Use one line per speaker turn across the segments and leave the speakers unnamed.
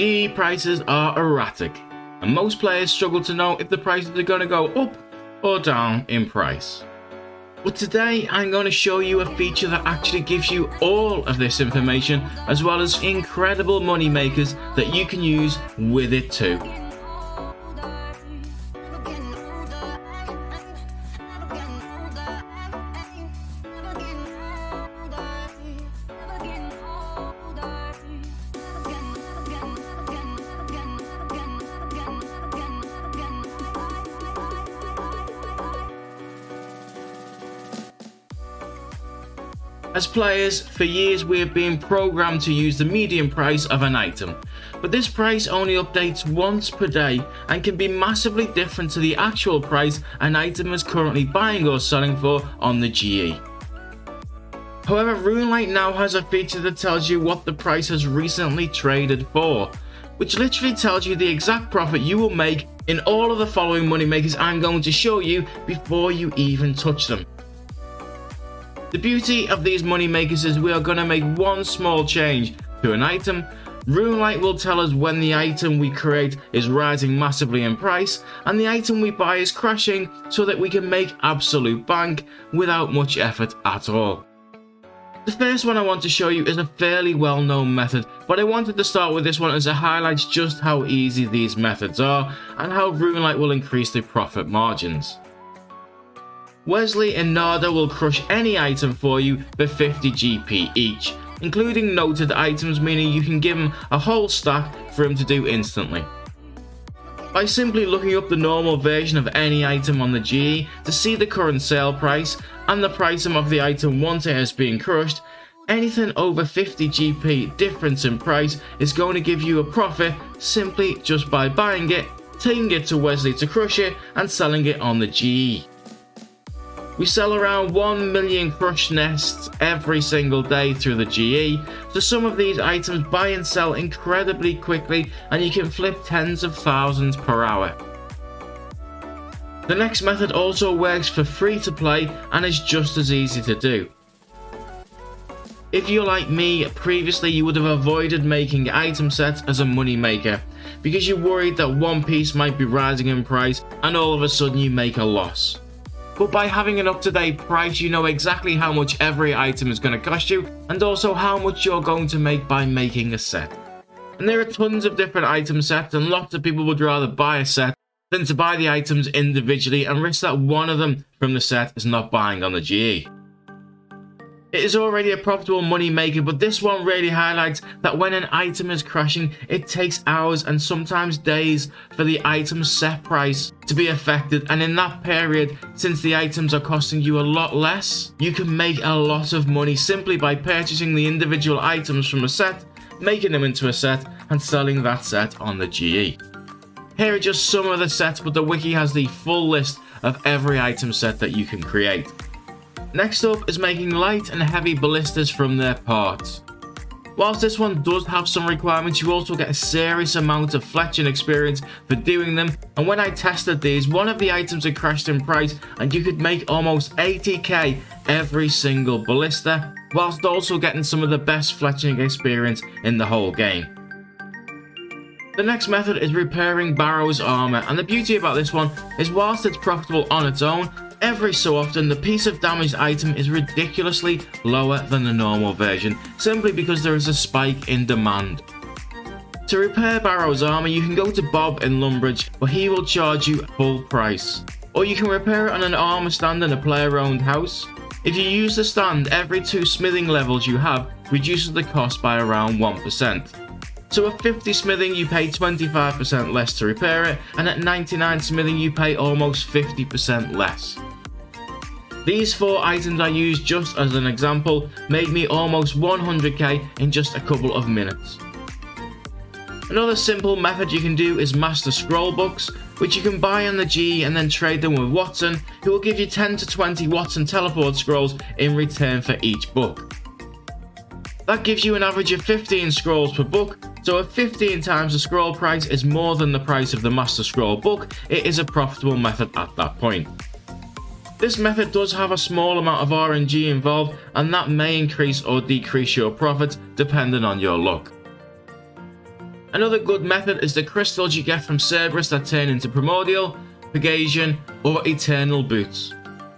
GE prices are erratic, and most players struggle to know if the prices are going to go up or down in price. But today I'm going to show you a feature that actually gives you all of this information as well as incredible money makers that you can use with it too. As players, for years we have been programmed to use the median price of an item, but this price only updates once per day and can be massively different to the actual price an item is currently buying or selling for on the GE. However, RuneLite now has a feature that tells you what the price has recently traded for, which literally tells you the exact profit you will make in all of the following money makers I'm going to show you before you even touch them. The beauty of these money makers is we are going to make one small change to an item. RuneLite will tell us when the item we create is rising massively in price and the item we buy is crashing so that we can make absolute bank without much effort at all. The first one I want to show you is a fairly well known method, but I wanted to start with this one as it highlights just how easy these methods are and how RuneLite will increase the profit margins. Wesley and Nardah will crush any item for you for 50 GP each, including noted items meaning you can give him a whole stack for him to do instantly. By simply looking up the normal version of any item on the GE to see the current sale price and the price of the item once it has been crushed, anything over 50 GP difference in price is going to give you a profit simply just by buying it, taking it to Wesley to crush it and selling it on the GE. We sell around 1 million crush nests every single day through the GE, so some of these items buy and sell incredibly quickly and you can flip tens of thousands per hour. The next method also works for free to play and is just as easy to do. If you're like me, previously you would have avoided making item sets as a money maker because you're worried that one piece might be rising in price and all of a sudden you make a loss but by having an up-to-date price you know exactly how much every item is going to cost you and also how much you're going to make by making a set. And there are tons of different item sets and lots of people would rather buy a set than to buy the items individually and risk that one of them from the set is not buying on the GE. It is already a profitable money maker, but this one really highlights that when an item is crashing, it takes hours and sometimes days for the item's set price to be affected. And in that period, since the items are costing you a lot less, you can make a lot of money simply by purchasing the individual items from a set, making them into a set, and selling that set on the GE. Here are just some of the sets, but the wiki has the full list of every item set that you can create. Next up is making light and heavy ballistas from their parts. Whilst this one does have some requirements, you also get a serious amount of fletching experience for doing them. And when I tested these, one of the items had crashed in price and you could make almost 80k every single ballista, whilst also getting some of the best fletching experience in the whole game. The next method is repairing Barrow's armor, and the beauty about this one is whilst it's profitable on its own, Every so often, the piece of damaged item is ridiculously lower than the normal version, simply because there is a spike in demand. To repair Barrow's armor, you can go to Bob in Lumbridge, but he will charge you full price. Or you can repair it on an armor stand in a player-owned house. If you use the stand, every two smithing levels you have reduces the cost by around 1%. So at 50 smithing you pay 25% less to repair it, and at 99 smithing you pay almost 50% less. These four items I used just as an example made me almost 100k in just a couple of minutes. Another simple method you can do is master scroll books, which you can buy on the G and then trade them with Watson, who will give you 10 to 20 Watson teleport scrolls in return for each book. That gives you an average of 15 scrolls per book, so if 15 times the scroll price is more than the price of the Master Scroll book, it is a profitable method at that point. This method does have a small amount of RNG involved and that may increase or decrease your profits depending on your luck. Another good method is the crystals you get from Cerberus that turn into Primordial, Pegasian, or Eternal boots.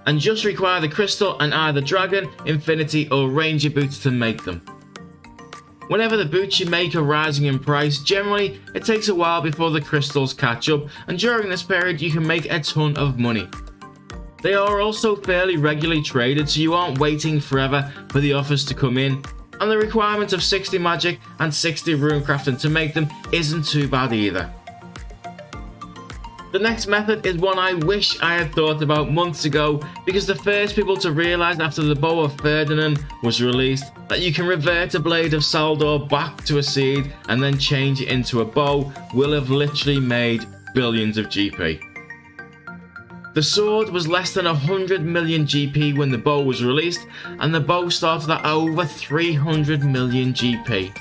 And just require the crystal and either Dragon, Infinity, or Ranger boots to make them. Whenever the boots you make are rising in price, generally it takes a while before the crystals catch up, and during this period you can make a ton of money. They are also fairly regularly traded, so you aren't waiting forever for the offers to come in, and the requirement of 60 magic and 60 rune runecrafting to make them isn't too bad either. The next method is one I wish I had thought about months ago because the first people to realise after the Bow of Faerdhinen was released that you can revert a Blade of Saeldor back to a seed and then change it into a bow will have literally made billions of GP. The sword was less than 100 million GP when the bow was released and the bow started at over 300 million GP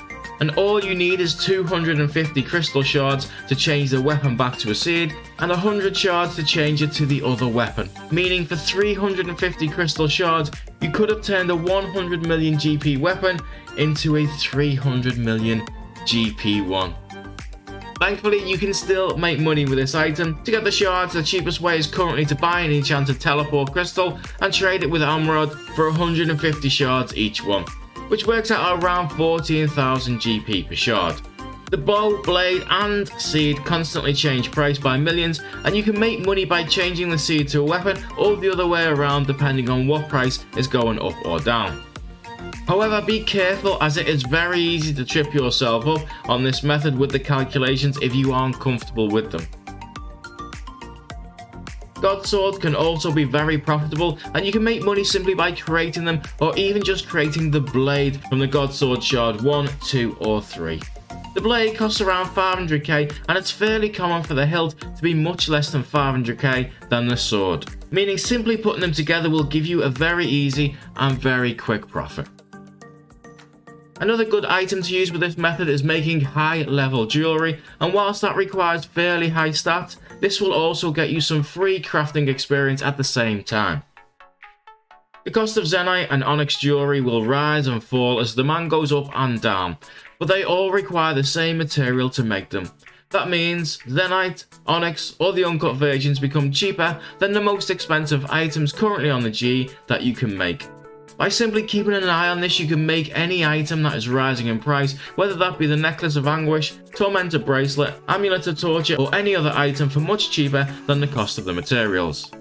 and all you need is 250 crystal shards to change the weapon back to a seed, and 100 shards to change it to the other weapon. Meaning for 350 crystal shards, you could have turned a 100 million GP weapon into a 300 million GP one. Thankfully, you can still make money with this item. To get the shards, the cheapest way is currently to buy an enchanted teleport crystal and trade it with Amrod for 150 shards each one which works out around 14,000 GP per shard. The bow, blade, and seed constantly change price by millions, and you can make money by changing the seed to a weapon or the other way around depending on what price is going up or down. However, be careful as it is very easy to trip yourself up on this method with the calculations if you aren't comfortable with them. God Sword can also be very profitable and you can make money simply by creating them or even just creating the blade from the God Sword Shard 1, 2 or 3. The blade costs around 500k and it's fairly common for the hilt to be much less than 500k than the sword, meaning simply putting them together will give you a very easy and very quick profit. Another good item to use with this method is making high level jewellery and whilst that requires fairly high stats, this will also get you some free crafting experience at the same time. The cost of Zenyte and Onyx jewellery will rise and fall as demand goes up and down, but they all require the same material to make them. That means Zenyte, Onyx or the uncut versions become cheaper than the most expensive items currently on the G that you can make. By simply keeping an eye on this, you can make any item that is rising in price, whether that be the Necklace of Anguish, Tormented Bracelet, Amulet of Torture, or any other item for much cheaper than the cost of the materials.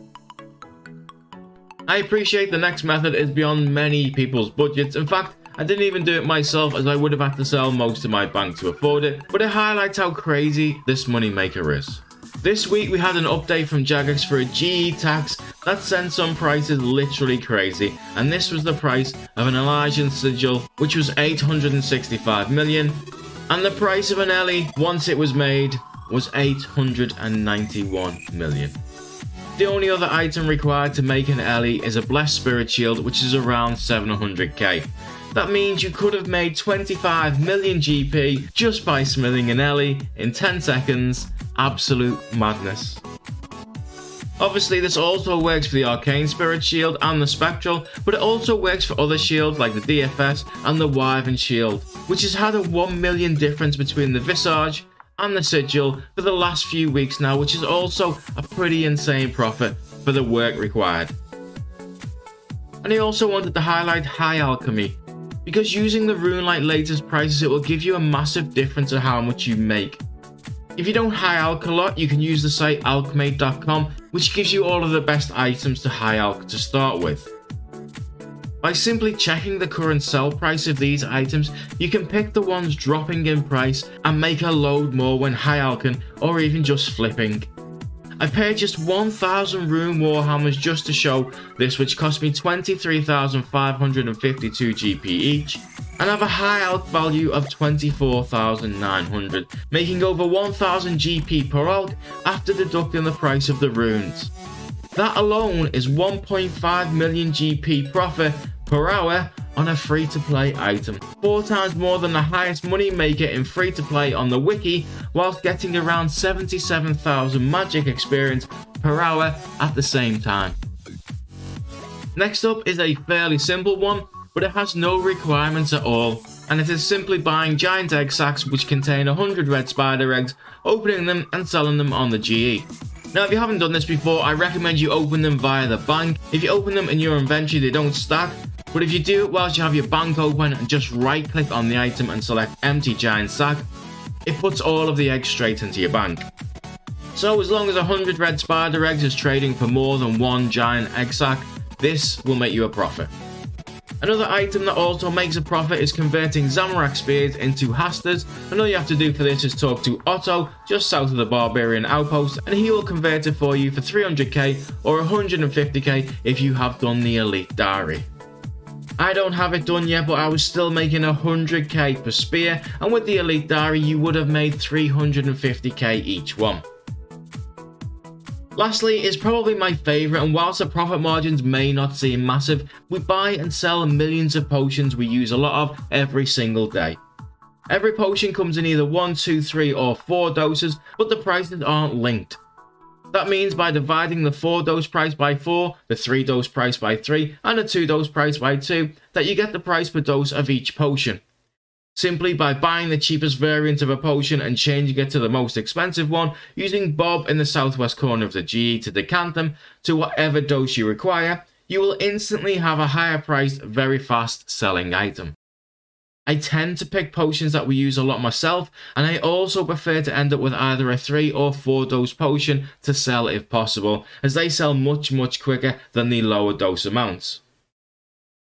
I appreciate the next method is beyond many people's budgets. In fact, I didn't even do it myself as I would have had to sell most of my bank to afford it, but it highlights how crazy this moneymaker is. This week we had an update from Jagex for a GE tax that sent some prices literally crazy, and this was the price of an Elysian Sigil, which was 865 million, and the price of an Ellie, once it was made, was 891 million. The only other item required to make an Ellie is a Blessed Spirit Shield, which is around 700k. That means you could have made 25 million GP just by smithing an Ellie in 10 seconds absolute madness. Obviously, this also works for the Arcane Spirit Shield and the Spectral, but it also works for other shields like the DFS and the Wyvern Shield, which has had a 1 million difference between the Visage and the Sigil for the last few weeks now, which is also a pretty insane profit for the work required. And he also wanted to highlight High Alchemy, because using the rune Runelite latest prices, it will give you a massive difference to how much you make. If you don't high alch a lot, you can use the site alchemate.com, which gives you all of the best items to high alch to start with. By simply checking the current sell price of these items, you can pick the ones dropping in price and make a load more when high alching or even just flipping. I purchased 1000 rune warhammers just to show this which cost me 23,552 GP each and have a high alch value of 24,900, making over 1,000 GP per alch after deducting the price of the runes. That alone is 1.5 million GP profit per hour on a free to play item, four times more than the highest money maker in free to play on the wiki, whilst getting around 77,000 magic experience per hour at the same time. Next up is a fairly simple one, but it has no requirements at all, and it is simply buying giant egg sacks which contain 100 red spider eggs, opening them and selling them on the GE. Now if you haven't done this before, I recommend you open them via the bank. If you open them in your inventory, they don't stack, but if you do whilst you have your bank open and just right click on the item and select empty giant sack, it puts all of the eggs straight into your bank. So as long as 100 red spider eggs is trading for more than one giant egg sack, this will make you a profit. Another item that also makes a profit is converting Zamorak spears into Hastas, and all you have to do for this is talk to Otto, just south of the Barbarian outpost, and he will convert it for you for 300k or 150k if you have done the Elite Diary. I don't have it done yet, but I was still making 100k per spear, and with the Elite Diary you would have made 350k each one. Lastly is probably my favourite and whilst the profit margins may not seem massive, we buy and sell millions of potions we use a lot of every single day. Every potion comes in either 1, 2, 3 or 4 doses, but the prices aren't linked. That means by dividing the 4 dose price by 4, the 3 dose price by 3, and the 2 dose price by 2, that you get the price per dose of each potion simply by buying the cheapest variant of a potion and changing it to the most expensive one, using Bob in the southwest corner of the GE to decant them to whatever dose you require, you will instantly have a higher priced, very fast selling item. I tend to pick potions that we use a lot myself, and I also prefer to end up with either a 3 or 4 dose potion to sell if possible, as they sell much much quicker than the lower dose amounts.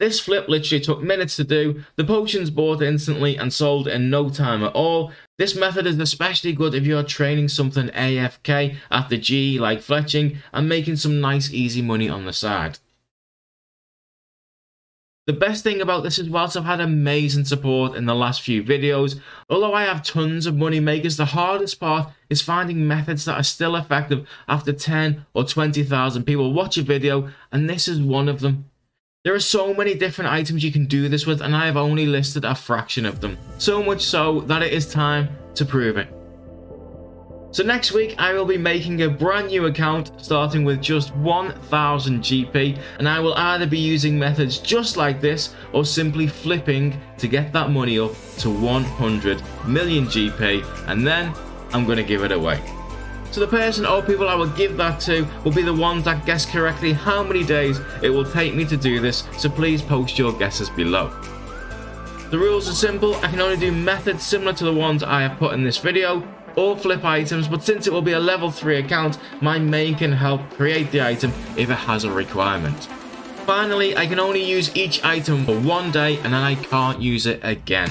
This flip literally took minutes to do, the potions bought instantly and sold in no time at all. This method is especially good if you're training something AFK at the G like fletching and making some nice easy money on the side. The best thing about this is whilst I've had amazing support in the last few videos, although I have tons of money makers, the hardest part is finding methods that are still effective after 10 or 20,000 people watch a video and this is one of them. There are so many different items you can do this with and I have only listed a fraction of them. So much so that it is time to prove it. So next week I will be making a brand new account starting with just 1000 GP and I will either be using methods just like this or simply flipping to get that money up to 100 million GP and then I'm going to give it away. So the person or people I will give that to will be the ones that guess correctly how many days it will take me to do this, so please post your guesses below. The rules are simple, I can only do methods similar to the ones I have put in this video, or flip items, but since it will be a level 3 account, my main can help create the item if it has a requirement. Finally, I can only use each item for one day and then I can't use it again.